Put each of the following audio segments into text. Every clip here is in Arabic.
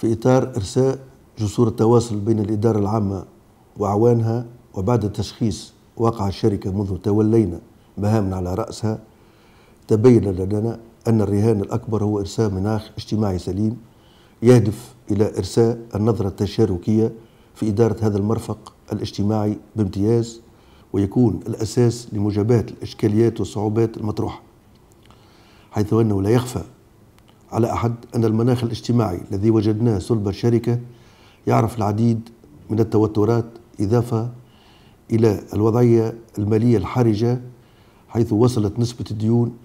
في إطار إرساء جسور التواصل بين الإدارة العامة وأعوانها وبعد تشخيص واقع الشركة منذ تولينا مهامنا على رأسها تبين لنا أن الرهان الأكبر هو إرساء مناخ اجتماعي سليم يهدف إلى إرساء النظرة التشاركية في إدارة هذا المرفق الاجتماعي بامتياز ويكون الأساس لمجابهة الإشكاليات والصعوبات المطروحة حيث أنه لا يخفى على أحد أن المناخ الاجتماعي الذي وجدناه صلب الشركة يعرف العديد من التوترات إضافة إلى الوضعية المالية الحرجة حيث وصلت نسبة الديون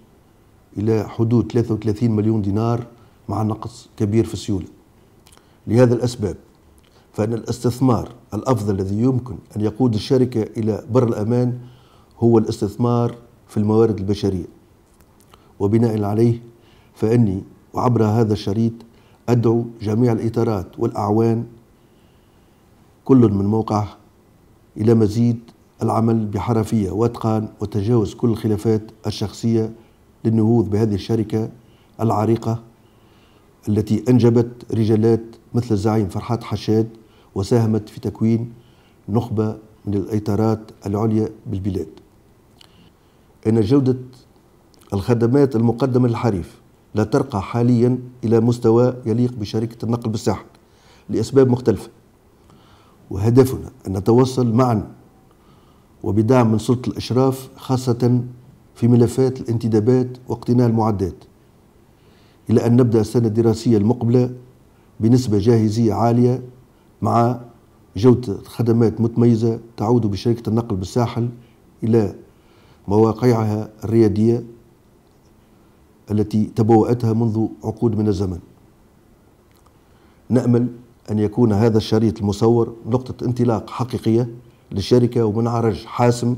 إلى حدود 33 مليون دينار مع نقص كبير في السيولة. لهذا الأسباب فإن الاستثمار الأفضل الذي يمكن أن يقود الشركة إلى بر الأمان هو الاستثمار في الموارد البشرية. وبناء عليه فإني وعبر هذا الشريط أدعو جميع الإطارات والأعوان كل من موقعه إلى مزيد العمل بحرفية واتقان وتجاوز كل الخلافات الشخصية للنهوض بهذه الشركة العريقة التي أنجبت رجالات مثل الزعيم فرحات حشاد وساهمت في تكوين نخبة من الإطارات العليا بالبلاد. إن جودة الخدمات المقدمة للحريف لا ترقى حاليا إلى مستوى يليق بشركة النقل بالساحل لأسباب مختلفة. وهدفنا أن نتوصل معا وبدعم من سلطة الإشراف خاصة في ملفات الانتدابات واقتناء المعدات إلى أن نبدأ السنة الدراسية المقبلة بنسبة جاهزية عالية مع جودة خدمات متميزة تعود بشركة النقل بالساحل إلى مواقعها الريادية التي تبوأتها منذ عقود من الزمن. نأمل أن يكون هذا الشريط المصور نقطة انطلاق حقيقية للشركة ومنعرج حاسم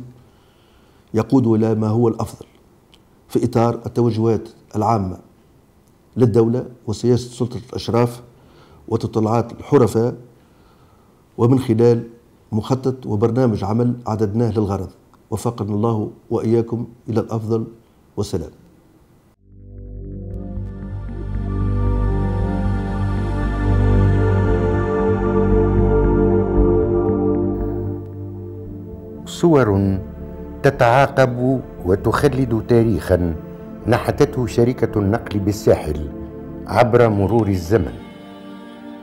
يقود إلى ما هو الأفضل في إطار التوجهات العامة للدولة وسياسة سلطة الأشراف وتطلعات الحرفاء ومن خلال مخطط وبرنامج عمل عددناه للغرض. وفقنا الله وإياكم إلى الأفضل. والسلام صور تتعاقب وتخلد تاريخا نحتته شركة النقل بالساحل عبر مرور الزمن.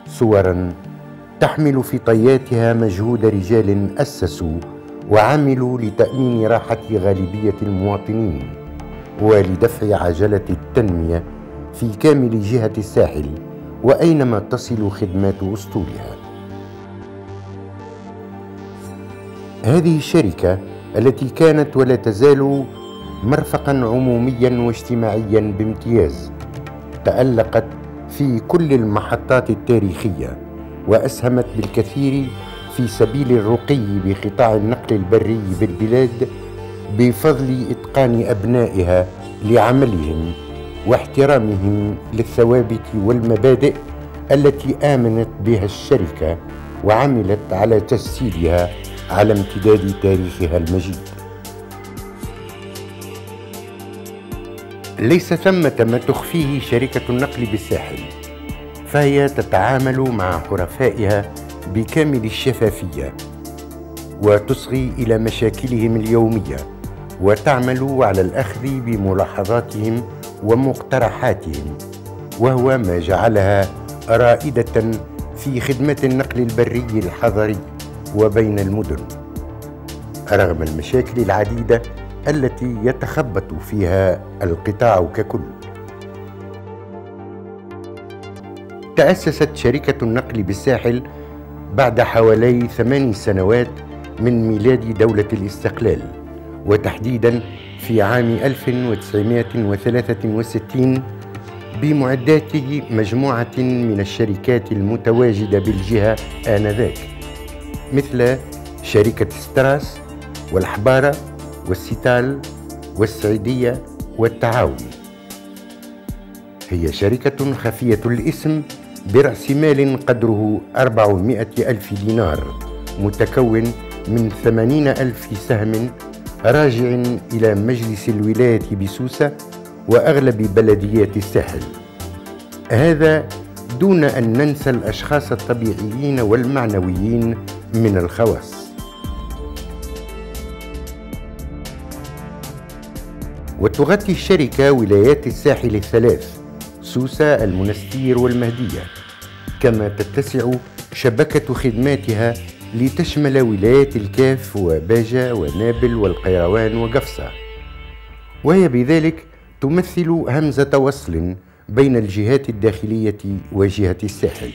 صورا تحمل في طياتها مجهود رجال أسسوا وعملوا لتأمين راحة غالبية المواطنين ولدفع عجلة التنمية في كامل جهة الساحل وأينما تصل خدمات أسطولها هذه الشركة التي كانت ولا تزال مرفقا عموميا واجتماعيا بامتياز تألقت في كل المحطات التاريخية وأسهمت بالكثير في سبيل الرقي بقطاع النقل البري بالبلاد بفضل إتقان أبنائها لعملهم واحترامهم للثوابت والمبادئ التي آمنت بها الشركة وعملت على تجسيدها على امتداد تاريخها المجيد ليس ثمة ما تخفيه شركة النقل بالساحل فهي تتعامل مع حرفائها بكامل الشفافية وتصغي إلى مشاكلهم اليومية وتعمل على الأخذ بملاحظاتهم ومقترحاتهم وهو ما جعلها رائدة في خدمة النقل البري الحضري. وبين المدن رغم المشاكل العديدة التي يتخبط فيها القطاع ككل. تأسست شركة النقل بالساحل بعد حوالي ثماني سنوات من ميلاد دولة الاستقلال وتحديدا في عام 1963 بمعدات مجموعة من الشركات المتواجدة بالجهة آنذاك. مثل شركة ستراس والحبارة والستال والسعيدية والتعاون. هي شركة خفية الاسم برأس مال قدره 400 ألف دينار متكون من 80 ألف سهم راجع إلى مجلس الولاية بسوسة وأغلب بلديات الساحل. هذا دون أن ننسى الأشخاص الطبيعيين والمعنويين من الخواص وتغطي الشركة ولايات الساحل الثلاث سوسة المنستير والمهدية. كما تتسع شبكة خدماتها لتشمل ولايات الكاف وباجة ونابل والقيروان وقفصة. وهي بذلك تمثل همزة وصل بين الجهات الداخلية وجهة الساحل.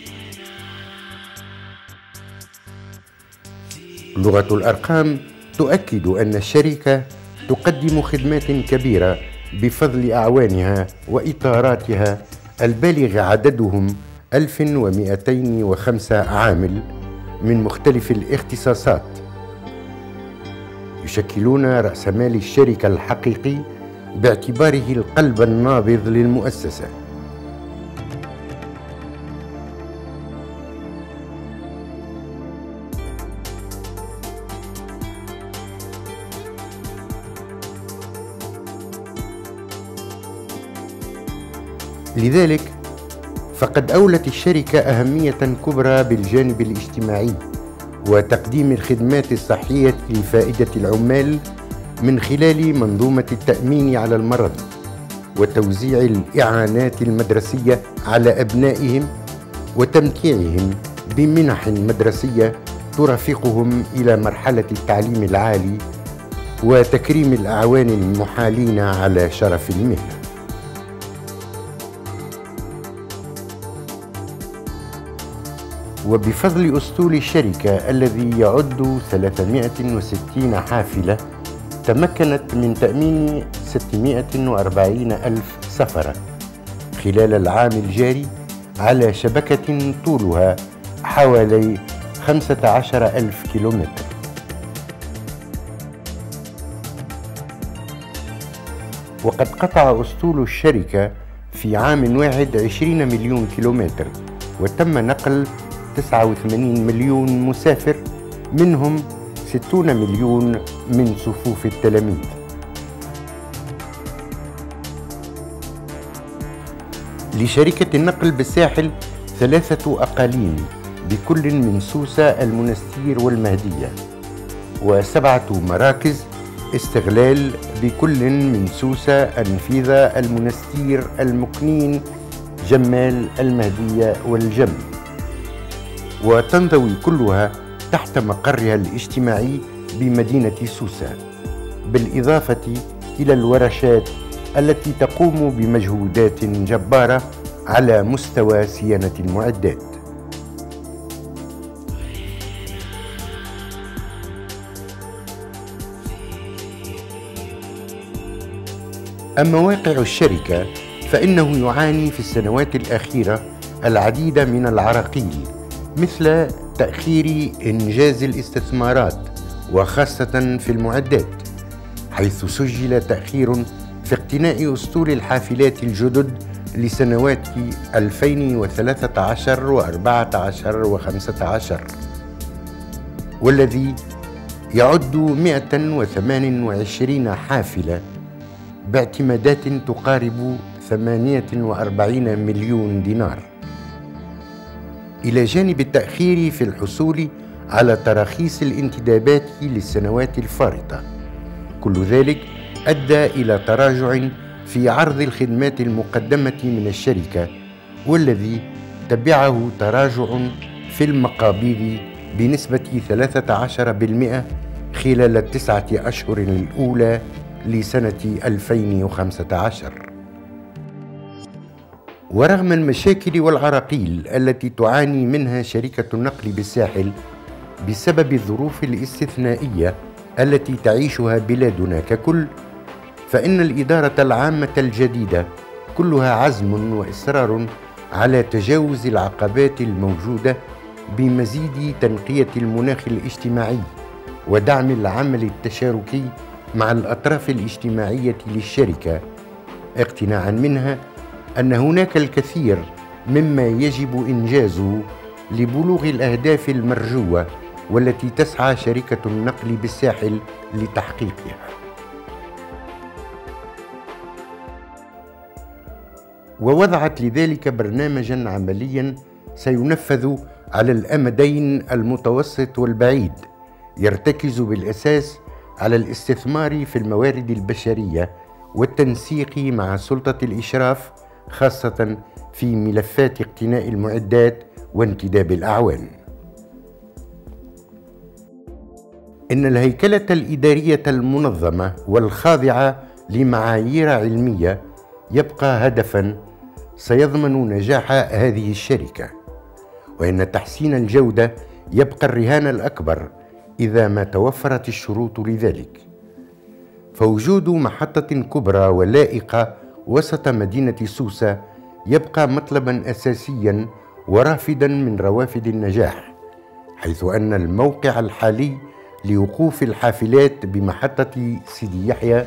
لغة الأرقام تؤكد أن الشركة تقدم خدمات كبيرة بفضل أعوانها وإطاراتها البالغ عددهم 1205 عامل من مختلف الاختصاصات. يشكلون رأس مال الشركة الحقيقي باعتباره القلب النابض للمؤسسة. لذلك فقد أولت الشركة أهمية كبرى بالجانب الاجتماعي وتقديم الخدمات الصحية لفائدة العمال من خلال منظومة التأمين على المرض وتوزيع الإعانات المدرسية على أبنائهم وتمتيعهم بمنح مدرسية ترافقهم إلى مرحلة التعليم العالي وتكريم الأعوان المحالين على شرف المهنة. وبفضل أسطول الشركة الذي يعد 360 حافلة تمكنت من تأمين 640 ألف سفرة خلال العام الجاري على شبكة طولها حوالي 15 ألف كيلومتر. وقد قطع أسطول الشركة في عام واحد 20 مليون كيلومتر وتم نقل 89 مليون مسافر منهم 60 مليون من صفوف التلاميذ. لشركة النقل بالساحل ثلاثة أقاليم بكل من سوسة المنستير والمهدية وسبعة مراكز استغلال بكل من سوسة أنفيذة المنستير المكنين جمال المهدية والجم. وتنضوي كلها تحت مقرها الاجتماعي بمدينة سوسة بالإضافة إلى الورشات التي تقوم بمجهودات جبارة على مستوى صيانة المعدات. أما واقع الشركة فإنه يعاني في السنوات الأخيرة العديد من العراقيل. مثل تأخير إنجاز الاستثمارات وخاصة في المعدات حيث سجل تأخير في اقتناء أسطول الحافلات الجدد لسنوات 2013 و14 و15 والذي يعد 128 حافلة باعتمادات تقارب 48 مليون دينار. إلى جانب التأخير في الحصول على تراخيص الانتدابات للسنوات الفارطة. كل ذلك أدى إلى تراجع في عرض الخدمات المقدمة من الشركة والذي تبعه تراجع في المقابيض بنسبة 13% خلال التسعة أشهر الأولى لسنة 2015 ورغم المشاكل والعراقيل التي تعاني منها شركة النقل بالساحل بسبب الظروف الاستثنائية التي تعيشها بلادنا ككل فإن الإدارة العامة الجديدة كلها عزم وإصرار على تجاوز العقبات الموجودة بمزيد تنقية المناخ الاجتماعي ودعم العمل التشاركي مع الأطراف الاجتماعية للشركة اقتناعا منها أن هناك الكثير مما يجب انجازه لبلوغ الأهداف المرجوة والتي تسعى شركة النقل بالساحل لتحقيقها. ووضعت لذلك برنامجا عمليا سينفذ على الأمدين المتوسط والبعيد يرتكز بالأساس على الاستثمار في الموارد البشرية والتنسيق مع سلطة الإشراف خاصة في ملفات اقتناء المعدات وانتداب الأعوان. إن الهيكلة الإدارية المنظمة والخاضعة لمعايير علمية يبقى هدفا سيضمن نجاح هذه الشركة وإن تحسين الجودة يبقى الرهان الأكبر إذا ما توفرت الشروط لذلك. فوجود محطة كبرى ولائقة وسط مدينة سوسة يبقى مطلبا اساسيا ورافدا من روافد النجاح حيث أن الموقع الحالي لوقوف الحافلات بمحطة سيدي يحيى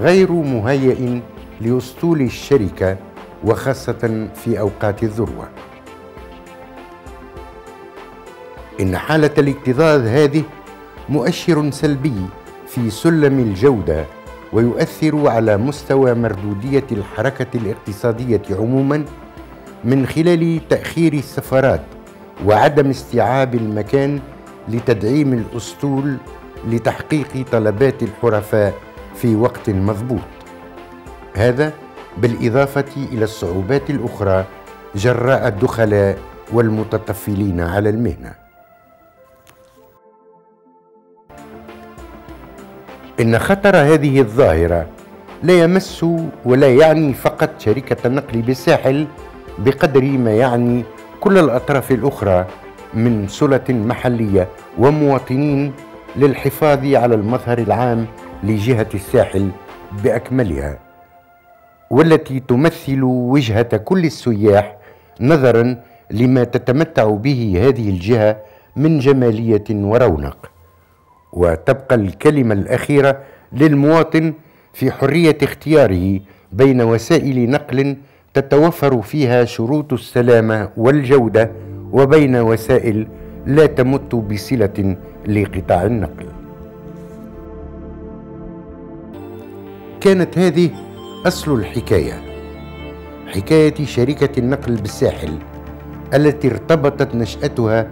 غير مهيئ لأسطول الشركة وخاصة في أوقات الذروة. إن حالة الاكتظاظ هذه مؤشر سلبي في سلم الجودة ويؤثر على مستوى مردودية الحركة الاقتصادية عموما من خلال تأخير السفرات وعدم استيعاب المكان لتدعيم الأسطول لتحقيق طلبات الحرفاء في وقت مضبوط. هذا بالإضافة إلى الصعوبات الأخرى جراء الدخلاء والمتطفلين على المهنة. إن خطر هذه الظاهرة لا يمس ولا يعني فقط شركة النقل بالساحل بقدر ما يعني كل الأطراف الأخرى من سلة محلية ومواطنين للحفاظ على المظهر العام لجهة الساحل بأكملها والتي تمثل وجهة كل السياح نظرا لما تتمتع به هذه الجهة من جمالية ورونق. وتبقى الكلمة الأخيرة للمواطن في حرية اختياره بين وسائل نقل تتوفر فيها شروط السلامة والجودة وبين وسائل لا تمت بصلة لقطاع النقل. كانت هذه أصل الحكاية. حكاية شركة النقل بالساحل التي ارتبطت نشأتها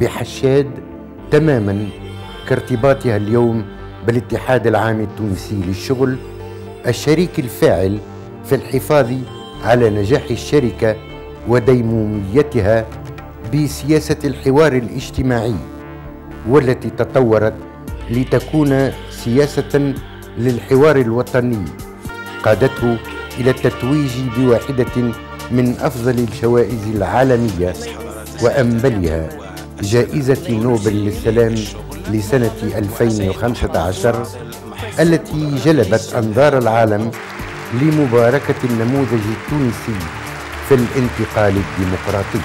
بحشاد تماما. كارتباطها اليوم بالاتحاد العام التونسي للشغل الشريك الفاعل في الحفاظ على نجاح الشركة وديموميتها بسياسة الحوار الاجتماعي والتي تطورت لتكون سياسة للحوار الوطني قادته إلى التتويج بواحدة من أفضل الجوائز العالمية وانبلها جائزة نوبل للسلام لسنة 2015 التي جلبت أنظار العالم لمباركة النموذج التونسي في الانتقال الديمقراطي.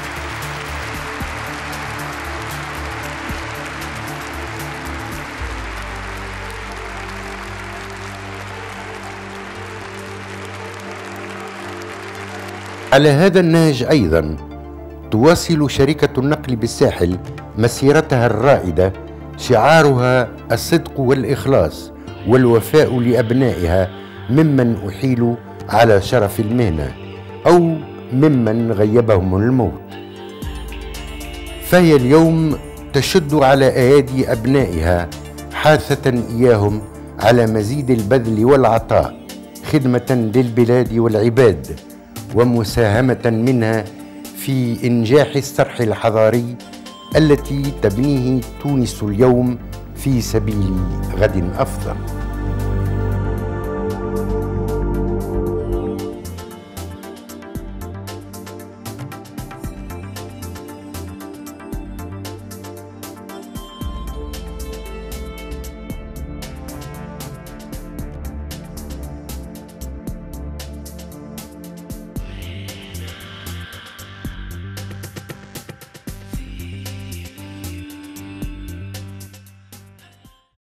على هذا النهج أيضا تواصل شركة النقل بالساحل مسيرتها الرائدة شعارها الصدق والإخلاص والوفاء لأبنائها ممن احيلوا على شرف المهنة أو ممن غيبهم الموت. فهي اليوم تشد على أيادي أبنائها حاثة إياهم على مزيد البذل والعطاء خدمة للبلاد والعباد ومساهمة منها في إنجاح الصرح الحضاري التي تبنيه تونس اليوم في سبيل غد أفضل.